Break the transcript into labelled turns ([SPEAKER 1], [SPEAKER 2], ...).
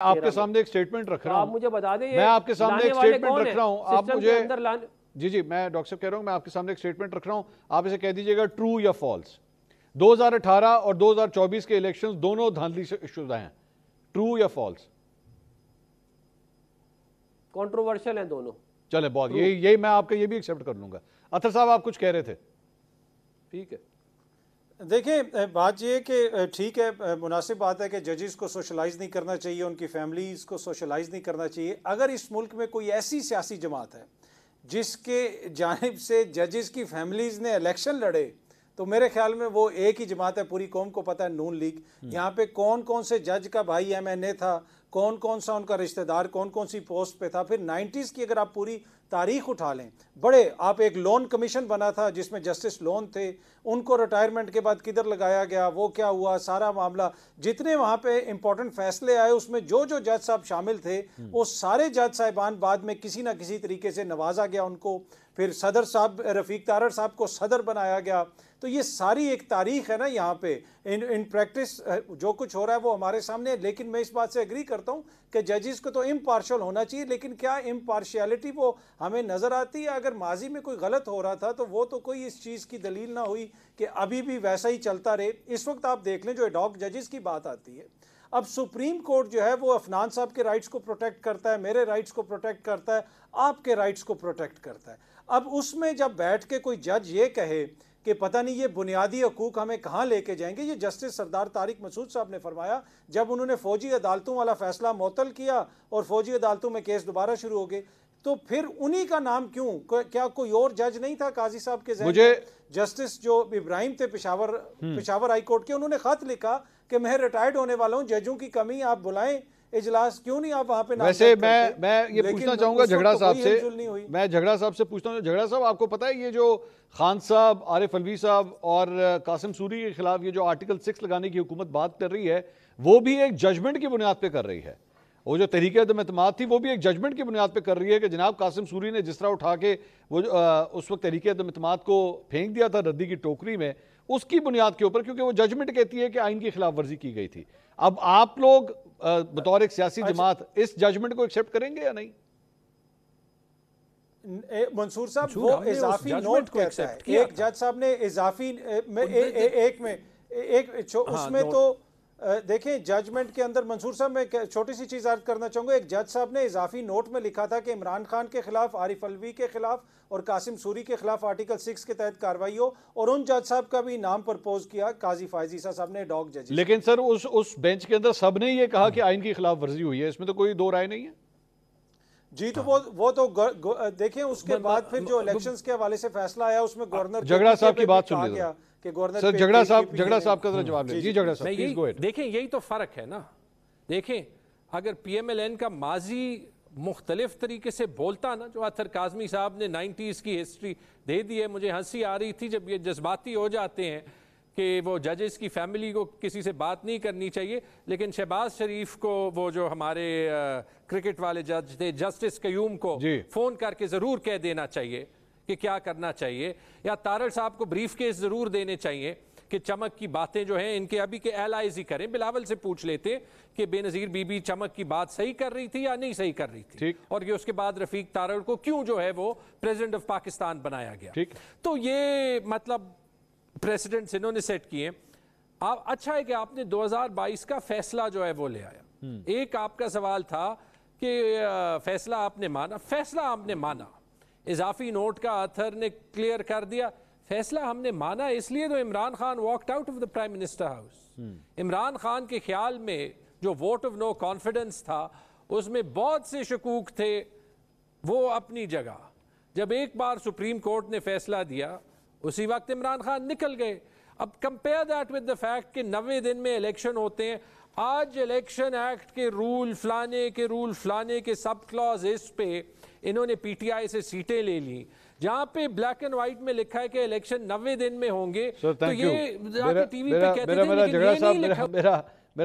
[SPEAKER 1] आपके सामने एक स्टेटमेंट रख रहा हूँ।
[SPEAKER 2] आप मुझे बता दें
[SPEAKER 1] मैं आपके सामने एक स्टेटमेंट रख रहा हूँ। आप मुझे जी जी मैं डॉक्टर साहब कह रहा हूँ मैं आपके सामने एक स्टेटमेंट रख रहा हूँ। आप इसे कह दीजिएगा ट्रू या फॉल्स 2018 और 2024 के इलेक्शंस दोनों धांधली शुदा हैं। ट्रू या फॉल्स
[SPEAKER 2] कंट्रोवर्शियल हैं दोनों।
[SPEAKER 1] चले बहुत यही यही मैं आपका ये भी एक्सेप्ट कर लूँगा। अतर साहब आप कुछ कह रहे थे?
[SPEAKER 2] ठीक है।
[SPEAKER 3] देखिए बात ये कि ठीक है मुनासिब बात है कि जजेस को सोशलाइज नहीं करना चाहिए उनकी फैमिलीज़ को सोशलाइज नहीं करना चाहिए अगर इस मुल्क में कोई ऐसी सियासी जमात है जिसके जानब से जजेस की फैमिलीज़ ने इलेक्शन लड़े तो मेरे ख्याल में वो एक ही जमात है पूरी कौम को पता है नून लीग हम्म। यहाँ पे कौन कौन से जज का भाई एम एन ए था कौन कौन सा उनका रिश्तेदार कौन कौन सी पोस्ट पे था फिर नाइन्टीज़ की अगर आप पूरी तारीख उठा लें। बड़े आप एक लोन कमीशन बना था जिसमें जस्टिस लोन थे। उनको रिटायरमेंट के बाद किधर लगाया गया? वो क्या हुआ? सारा मामला। जितने वहाँ पे इम्पोर्टेंट फैसले आए उसमें जो जो जज साहब शामिल थे हम्म। वो सारे जज साहिबान बाद में किसी ना किसी तरीके से नवाजा गया उनको। फिर सदर साहब रफ़ीक तारर साहब को सदर बनाया गया। तो ये सारी एक तारीख है ना यहाँ पे। इन इन प्रैक्टिस जो कुछ हो रहा है वो हमारे सामने है। लेकिन मैं इस बात से एग्री करता हूँ कि जजेस को तो इम्पार्शल होना चाहिए लेकिन क्या इम्पार्शियलिटी वो हमें नज़र आती है, अगर माजी में कोई गलत हो रहा था तो वो तो कोई इस चीज़ की दलील ना हुई कि अभी भी वैसा ही चलता रहे। इस वक्त आप देख लें, जो एडॉक जजेस की बात आती है, अब सुप्रीम कोर्ट जो है, वो अफनान साहब के राइट्स को प्रोटेक्ट करता है, मेरे राइट्स को प्रोटेक्ट करता है, आपके राइट्स को प्रोटेक्ट करता है। अब उसमें जब बैठ के कोई जज ये कहे कि पता नहीं ये बुनियादी हकूक हमें कहाँ लेके जाएँगे, ये जस्टिस सरदार तारिक मसूद साहब ने फरमाया, जब उन्होंने फौजी अदालतों वाला फैसला मअतल किया और फौजी अदालतों में केस दोबारा शुरू हो गए तो फिर उन्हीं का नाम क्यों? क्या कोई और जज नहीं था काजी साहब के मुझे जस्टिस जो इब्राहिम थे पिशावर हम्म। पिशावर हाई कोर्ट के उन्होंने खत लिखा कि मैं रिटायर्ड होने वाला हूँ जजों की कमी आप बुलाएँ इजलास क्यों नहीं आप वहाँ पे
[SPEAKER 1] वैसे मैं मैं ये पूछना चाहूँगा झगड़ा तो साहब से। मैं झगड़ा साहब से पूछता हूँ झगड़ा साहब आपको पता है ये जो खान साहब आरिफ अलवी साहब और कासिम सूरी के खिलाफ ये जो आर्टिकल सिक्स लगाने की हुकूमत बात कर रही है वो भी एक जजमेंट की बुनियाद पर कर रही है। वो जो तरीके अदम थी वो भी एक जजमेंट की बुनियाद पे कर रही है कि जनाब कासिम सूरी ने जिस तरह उठा के वो आ, उस वक्त तरीके अदम को फेंक दिया था रद्दी की टोकरी में उसकी बुनियाद के ऊपर क्योंकि वो जजमेंट कहती है कि आइन की खिलाफ वर्जी की गई थी। अब आप लोग बतौर एक सियासी अच्छा। जमात इस जजमेंट को एक्सेप्ट करेंगे या नहीं?
[SPEAKER 3] मंसूर साहब वो इजाफी नोट कहता है। एक जज साहब ने इजाफी एक में एक हाँ, उसमें तो देखें जजमेंट के अंदर मंसूर साहब, मैं छोटी सी चीज़ अर्ज़ करना चाहूँगा। एक जज साहब ने इजाफी नोट में लिखा था कि इमरान खान के खिलाफ, आरिफ अलवी के खिलाफ और कासिम सूरी के खिलाफ आर्टिकल सिक्स के तहत कार्रवाई हो और उन जज साहब का भी नाम प्रपोज किया, काजी फायजीसा साहब ने, डॉग जज
[SPEAKER 1] लेकिन सर, उस उस बेंच के अंदर सबने ये कहा कि आइन की खिलाफ वर्जी हुई है। इसमें तो कोई दो राय नहीं है।
[SPEAKER 3] जी तो वो वो तो देखें उसके बाद फिर जो इलेक्शंस के हवाले से फैसला आया उसमें गवर्नर
[SPEAKER 1] झगड़ा साहब की बात सुन गया
[SPEAKER 3] कि गवर्नर
[SPEAKER 1] सर झगड़ा साहब झगड़ा साहब का जवाब जी झगड़ा साहब
[SPEAKER 2] देखें यही तो फ़र्क है ना। देखें अगर पीएमएलएन का माजी मुख्तलिफ़ तरीके से बोलता ना जो अथर काजमी साहब ने नाइन्टीज़ की हिस्ट्री दे दी है मुझे हँसी आ रही थी जब ये जज्बाती हो जाते हैं कि वो जजेस की फैमिली को किसी से बात नहीं करनी चाहिए लेकिन शहबाज शरीफ को वो जो हमारे क्रिकेट वाले जज थे जस्टिस कयूम को फ़ोन करके ज़रूर कह देना चाहिए कि क्या करना चाहिए। या तारड़ साहब को ब्रीफ केस ज़रूर देने चाहिए कि चमक की बातें जो हैं इनके अभी के एलाइज ही करें। बिलावल से पूछ लेते कि बेनज़ीर बीबी चमक की बात सही कर रही थी या नहीं सही कर रही थी। और ये उसके बाद रफीक तारड़ को क्यों जो है वो प्रेसिडेंट ऑफ़ पाकिस्तान बनाया गया। तो ये मतलब प्रेसिडेंट्स इन्होंने सेट किए आप अच्छा है कि आपने 2022 का फैसला जो है वो ले आया। हम्म। एक आपका सवाल था कि फैसला आपने माना फैसला आपने माना। इजाफी नोट का अथर ने क्लियर कर दिया। फैसला हमने माना इसलिए तो Imran Khan walked out of the prime minister house Imran Khan के ख्याल में जो वोट ऑफ़ नो कॉन्फिडेंस था उसमें बहुत से शकूक थे वो अपनी जगह। जब एक बार सुप्रीम कोर्ट ने फैसला दिया उसी वक्त इमरान खान निकल गए। अब compare that with the fact कि नबे दिन में इलेक्शन होते हैं। आज इलेक्शन एक्ट के रूल फलाने के रूल फलाने के सब क्लॉज इस पे इन्होंने पीटीआई से सीटें ले ली। जहाँ पे ब्लैक एंड व्हाइट में लिखा है कि इलेक्शन नब्बे दिन में होंगे
[SPEAKER 1] तो ये टीवी पे कहते थे मेरा, मेरा, मेरा, मेरा,